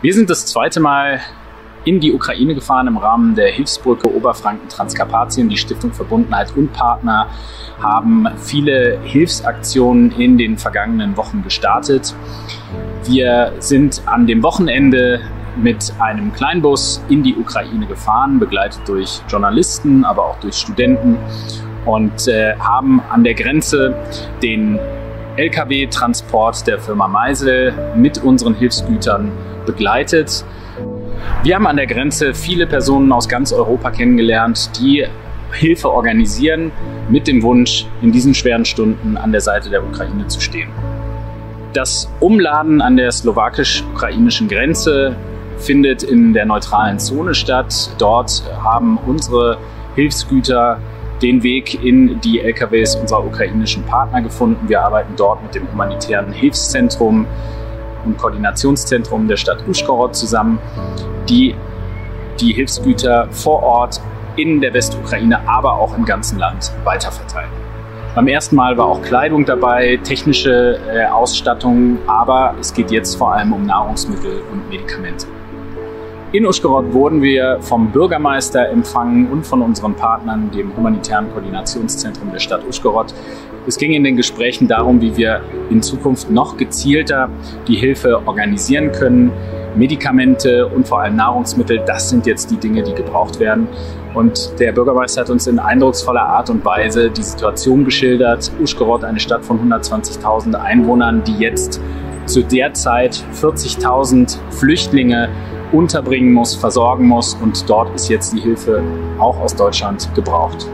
Wir sind das zweite Mal in die Ukraine gefahren im Rahmen der Hilfsbrücke Oberfranken-Transkarpatien. Die Stiftung Verbundenheit und Partner haben viele Hilfsaktionen in den vergangenen Wochen gestartet. Wir sind an dem Wochenende mit einem Kleinbus in die Ukraine gefahren, begleitet durch Journalisten, aber auch durch Studenten und äh, haben an der Grenze den Lkw-Transport der Firma Meisel mit unseren Hilfsgütern begleitet. Wir haben an der Grenze viele Personen aus ganz Europa kennengelernt, die Hilfe organisieren, mit dem Wunsch, in diesen schweren Stunden an der Seite der Ukraine zu stehen. Das Umladen an der slowakisch-ukrainischen Grenze findet in der neutralen Zone statt. Dort haben unsere Hilfsgüter den Weg in die LKWs unserer ukrainischen Partner gefunden. Wir arbeiten dort mit dem humanitären Hilfszentrum und Koordinationszentrum der Stadt Uschgorod zusammen, die die Hilfsgüter vor Ort in der Westukraine, aber auch im ganzen Land weiterverteilen. Beim ersten Mal war auch Kleidung dabei, technische äh, Ausstattung, aber es geht jetzt vor allem um Nahrungsmittel und Medikamente. In Uschgorod wurden wir vom Bürgermeister empfangen und von unseren Partnern, dem Humanitären Koordinationszentrum der Stadt Uschgorod. Es ging in den Gesprächen darum, wie wir in Zukunft noch gezielter die Hilfe organisieren können. Medikamente und vor allem Nahrungsmittel, das sind jetzt die Dinge, die gebraucht werden. Und der Bürgermeister hat uns in eindrucksvoller Art und Weise die Situation geschildert. Uschgorod, eine Stadt von 120.000 Einwohnern, die jetzt zu der Zeit 40.000 Flüchtlinge unterbringen muss, versorgen muss. Und dort ist jetzt die Hilfe auch aus Deutschland gebraucht.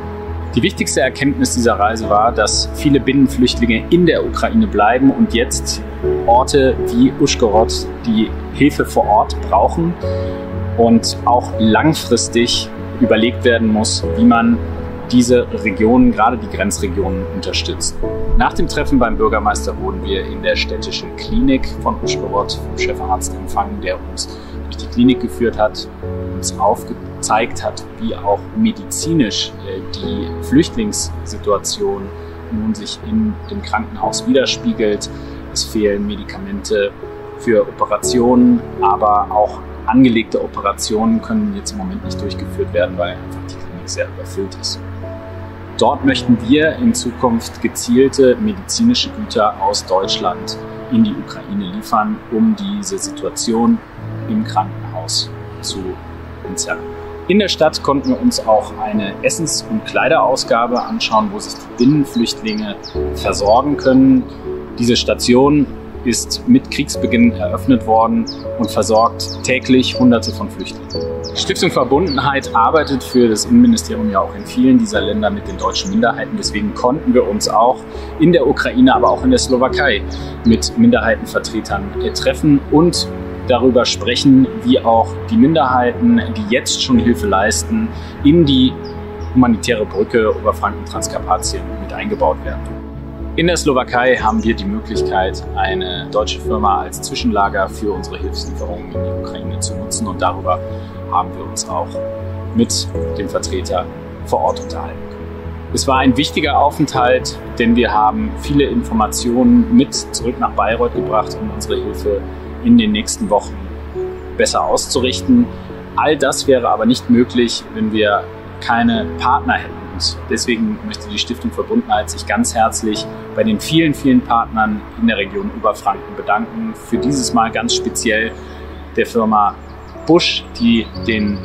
Die wichtigste Erkenntnis dieser Reise war, dass viele Binnenflüchtlinge in der Ukraine bleiben und jetzt Orte wie Uschgorod die Hilfe vor Ort brauchen und auch langfristig überlegt werden muss, wie man diese Regionen, gerade die Grenzregionen, unterstützt. Nach dem Treffen beim Bürgermeister wurden wir in der städtischen Klinik von Uschgorod vom Chefarzt empfangen, der uns durch die Klinik geführt hat, uns aufgezeigt hat, wie auch medizinisch äh, die Flüchtlingssituation nun sich in dem Krankenhaus widerspiegelt. Es fehlen Medikamente für Operationen, aber auch angelegte Operationen können jetzt im Moment nicht durchgeführt werden, weil einfach die Klinik sehr überfüllt ist. Dort möchten wir in Zukunft gezielte medizinische Güter aus Deutschland in die Ukraine liefern, um diese Situation im Krankenhaus zu entzerren. In der Stadt konnten wir uns auch eine Essens- und Kleiderausgabe anschauen, wo sich die Binnenflüchtlinge versorgen können. Diese Station ist mit Kriegsbeginn eröffnet worden und versorgt täglich Hunderte von Flüchtlingen. Stiftung Verbundenheit arbeitet für das Innenministerium ja auch in vielen dieser Länder mit den deutschen Minderheiten. Deswegen konnten wir uns auch in der Ukraine, aber auch in der Slowakei mit Minderheitenvertretern treffen und darüber sprechen, wie auch die Minderheiten, die jetzt schon Hilfe leisten, in die humanitäre Brücke Oberfranken-Transkarpatien mit eingebaut werden. In der Slowakei haben wir die Möglichkeit, eine deutsche Firma als Zwischenlager für unsere Hilfslieferungen in die Ukraine zu nutzen und darüber haben wir uns auch mit dem Vertreter vor Ort unterhalten Es war ein wichtiger Aufenthalt, denn wir haben viele Informationen mit zurück nach Bayreuth gebracht, um unsere Hilfe in den nächsten Wochen besser auszurichten. All das wäre aber nicht möglich, wenn wir keine Partner hätten und deswegen möchte die Stiftung Verbundenheit sich ganz herzlich bei den vielen, vielen Partnern in der Region Oberfranken bedanken. Für dieses Mal ganz speziell der Firma Busch, die den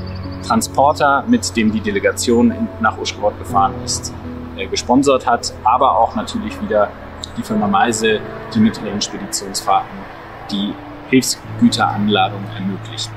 Transporter, mit dem die Delegation nach Uschgorod gefahren ist, äh, gesponsert hat, aber auch natürlich wieder die Firma Meise, die mit ihren Speditionsfahrten die Hilfsgüteranladung ermöglichen.